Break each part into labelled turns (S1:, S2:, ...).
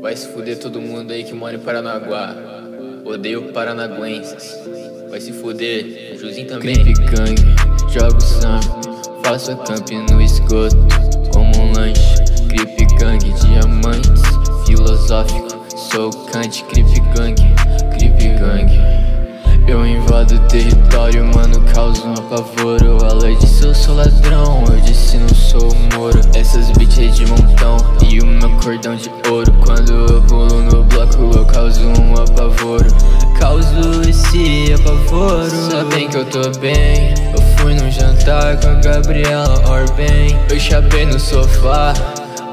S1: Vai se fuder todo mundo aí que mora em Paranaguá. Odeio paranaguenses. Vai se fuder, Juzinho também.
S2: Clipe gangue, jogo sangue. Faço a camp no esgoto, como um lanche. Clipe gangue, diamantes, filosófico. Sou cante, clipe gangue, clipe gangue. Eu invado o território, mano, causo um apavoro. Ela disse eu sou ladrão, eu disse não sou moro. Essas bitches de montão e o meu cordão de ouro. Quando eu pulo no bloco, eu causo um apavoro. Causo esse apavoro. Sabem que eu tô bem. Eu fui num jantar com a Gabriela Orben. Eu chapei no sofá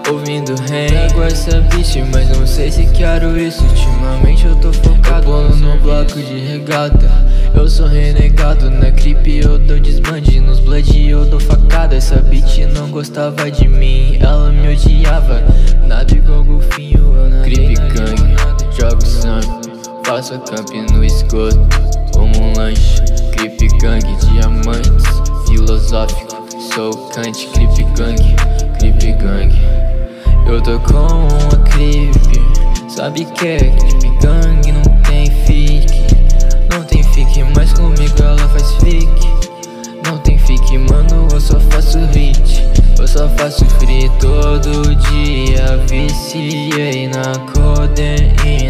S2: ouvindo rain Trago essa bitch, mas não sei se quero isso Ultimamente eu tô focado eu no bloco de regata Eu sou renegado, na clipe eu dou desbande Nos blood eu dou facada Essa bitch não gostava de mim, ela me odiava. Nada igual golfinho, eu nadei Clipe gangue, jogo sangue Faço a camp no esgoto, como um lanche Clipe gangue, diamantes, filosófico Sou cante, clipe gangue, clipe gangue eu tô com uma clipe Sabe que é clipe gangue Não tem fique Faço free todo dia Viciei na codeína